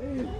Hey.